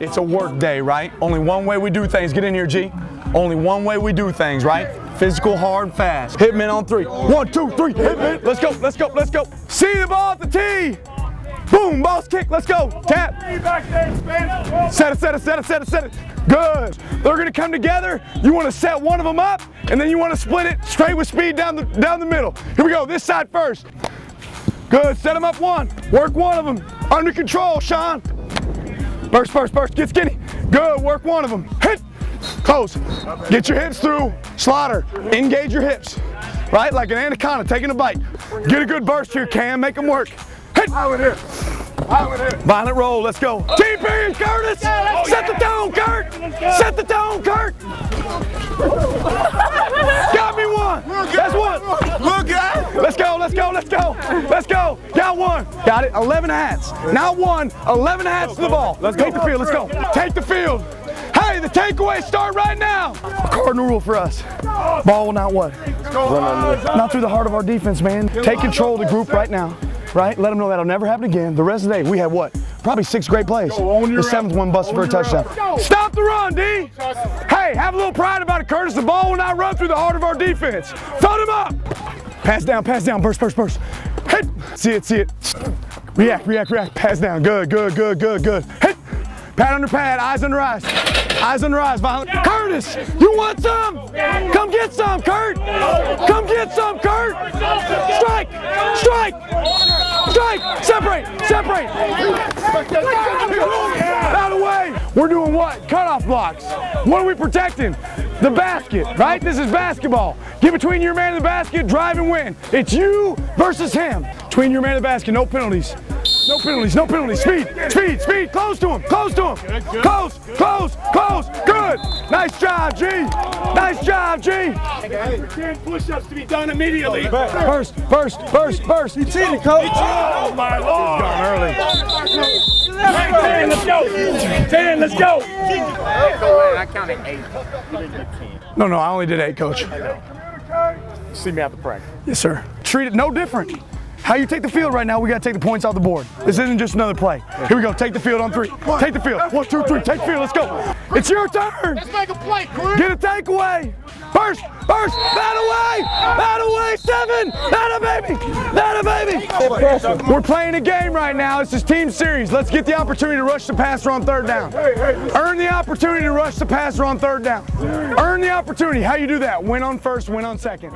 It's a work day, right? Only one way we do things. Get in here, G. Only one way we do things, right? Physical, hard, fast. Hitman on three. One, two, three, hitman. Let's go, let's go, let's go. See the ball at the tee. Boom, boss kick, let's go. Tap. Set it, set it, set it, set it, set it. Good. They're gonna come together. You wanna set one of them up, and then you wanna split it straight with speed down the, down the middle. Here we go, this side first. Good, set them up one. Work one of them. Under control, Sean. Burst, burst, burst, get skinny. Good, work one of them. Hit, close. Get your hips through. Slaughter, engage your hips. Right, like an anaconda taking a bite. Get a good burst here, Cam, make them work. Hit. Violent roll, let's go. TP, Curtis, set the tone, Kurt. Set the tone, Kurt. Go, let's go, let's go. Got one. Got it. 11 hats. Not one, 11 hats to the ball. Let's go. take the field, let's go. Take the field. Hey, the takeaways start right now. Cardinal rule for us. Ball will not what? Not through the heart of our defense, man. Take control of the group right now. Right? Let them know that'll never happen again. The rest of the day, we had what? Probably six great plays. The seventh one busted for a touchdown. Stop the run, D. Hey, have a little pride about it, Curtis. The ball will not run through the heart of our defense. Throw them up. Pass down, pass down, burst, burst, burst. Hit. See it, see it. React, react, react. Pass down. Good, good, good, good, good. Hit. Pad under pad, eyes under eyes. Eyes under eyes, violent. Curtis, you want some? Come get some, Kurt. Come get some, Kurt. Strike, strike, strike. Separate, separate. Out of way. We're doing what? Cutoff blocks. What are we protecting? The basket, right? This is basketball. Get between your man and the basket, drive and win. It's you versus him. Between your man and the basket, no penalties. No penalties, no penalties. Speed, speed, speed. Close to him, close to him. Close, close, close. Good. Nice job, G. Nice job, G. Ten push-ups to be done immediately. First, first, first, first. You see it, coach. Oh my lord! Gone early. Ten, let's go. Ten, let's go. I counted eight. No, no, I only did eight, coach. See me after practice. Yes, sir. Treat it no different. How you take the field right now, we got to take the points off the board. This isn't just another play. Here we go. Take the field on three. Take the field. One, two, three. Take the field. Let's go. It's your turn. Let's make a play, Chris. Get a takeaway. First, first. That away. That away. Seven. That a baby. That a baby. We're playing a game right now. This is team series. Let's get the opportunity to rush the passer on third down. Earn the opportunity to rush the passer on third down. Earn the opportunity. How you do that? Win on first, win on second.